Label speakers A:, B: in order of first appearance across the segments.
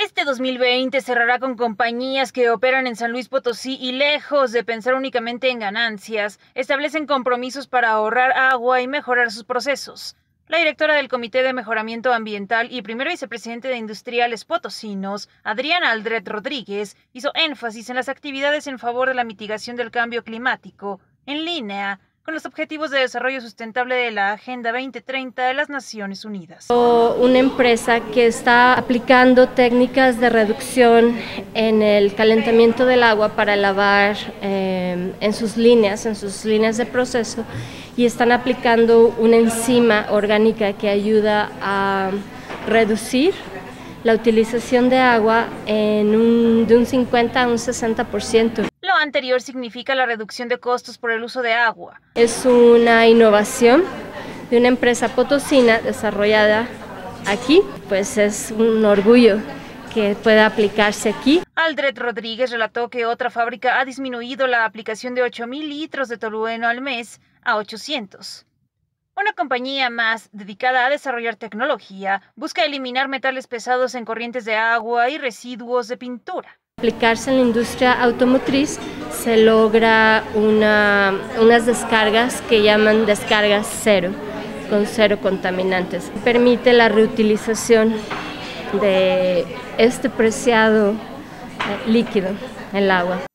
A: Este 2020 cerrará con compañías que operan en San Luis Potosí y lejos de pensar únicamente en ganancias, establecen compromisos para ahorrar agua y mejorar sus procesos. La directora del Comité de Mejoramiento Ambiental y primer vicepresidente de Industriales Potosinos, Adriana Aldred Rodríguez, hizo énfasis en las actividades en favor de la mitigación del cambio climático, en línea con los Objetivos de Desarrollo Sustentable de la Agenda 2030 de las Naciones Unidas.
B: Una empresa que está aplicando técnicas de reducción en el calentamiento del agua para lavar eh, en sus líneas, en sus líneas de proceso, y están aplicando una enzima orgánica que ayuda a reducir la utilización de agua en un, de un 50 a un 60%
A: anterior significa la reducción de costos por el uso de agua.
B: Es una innovación de una empresa potosina desarrollada aquí, pues es un orgullo que pueda aplicarse aquí.
A: Aldred Rodríguez relató que otra fábrica ha disminuido la aplicación de 8.000 litros de tolueno al mes a 800. Una compañía más dedicada a desarrollar tecnología busca eliminar metales pesados en corrientes de agua y residuos de pintura.
B: Aplicarse en la industria automotriz se logra una, unas descargas que llaman descargas cero, con cero contaminantes. Permite la reutilización de este preciado eh, líquido, el agua.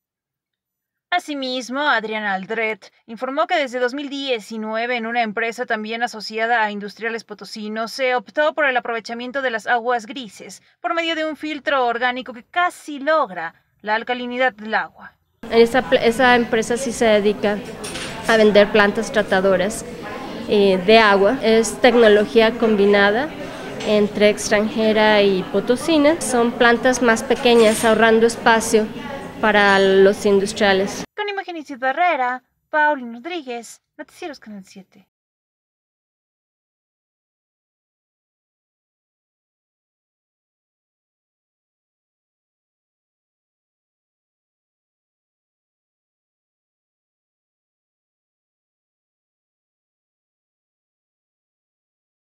A: Asimismo, Adriana Aldret informó que desde 2019 en una empresa también asociada a Industriales Potosinos se optó por el aprovechamiento de las aguas grises por medio de un filtro orgánico que casi logra la alcalinidad del agua.
B: Esa, esa empresa sí se dedica a vender plantas tratadoras eh, de agua. Es tecnología combinada entre extranjera y potosina. Son plantas más pequeñas, ahorrando espacio para los industriales.
A: Con Imagen Herrera, Paulino Rodríguez, Noticieros Canal 7.